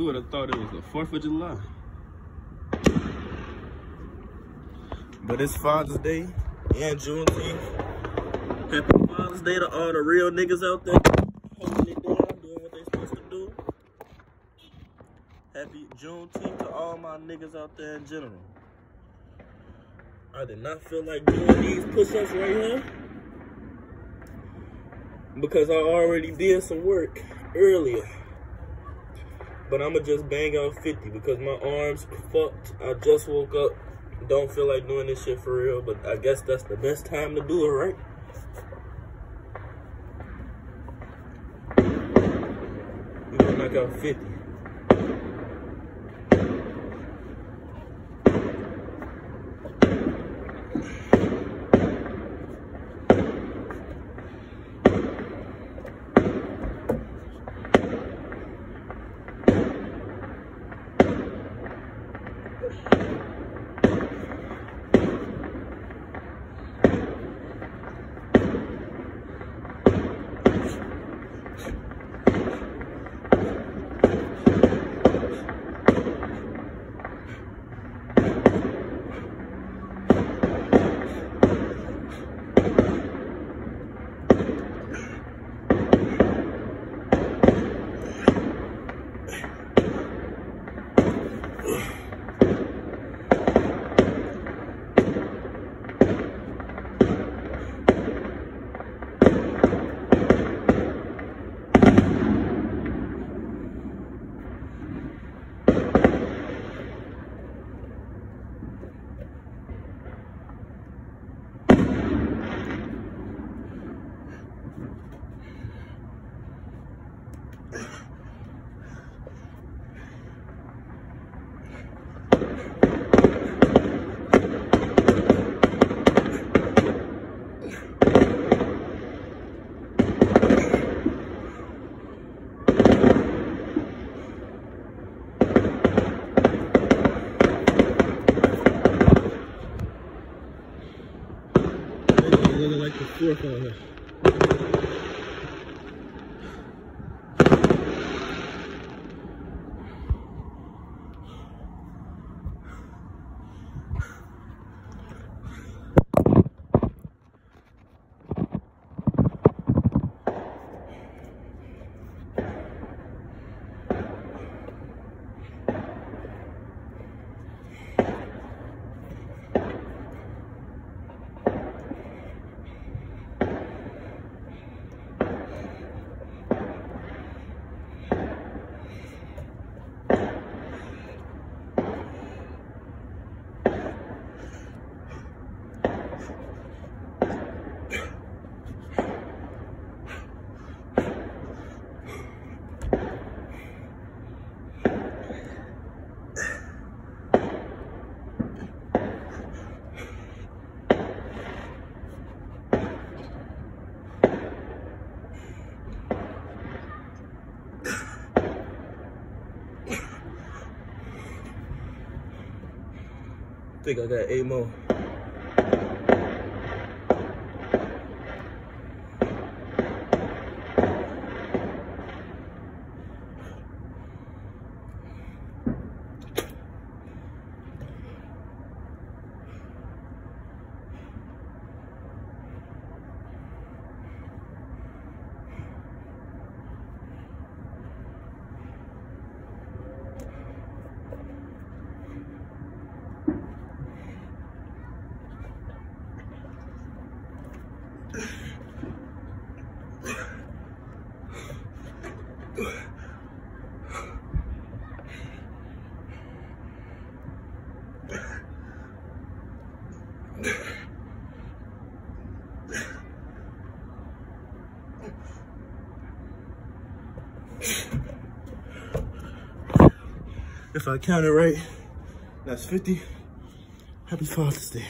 You would have thought it was the 4th of July. But it's Father's Day and Juneteenth. Happy Father's Day to all the real niggas out there holding it down, doing what they supposed to do. Happy Juneteenth to all my niggas out there in general. I did not feel like doing these push-ups right here because I already did some work earlier. But I'ma just bang out 50 because my arms fucked. I just woke up. Don't feel like doing this shit for real, but I guess that's the best time to do it, right? We're gonna knock out 50. Ugh. Like the fourth on here. I got eight more. If I count it right, that's 50. Happy Father's Day.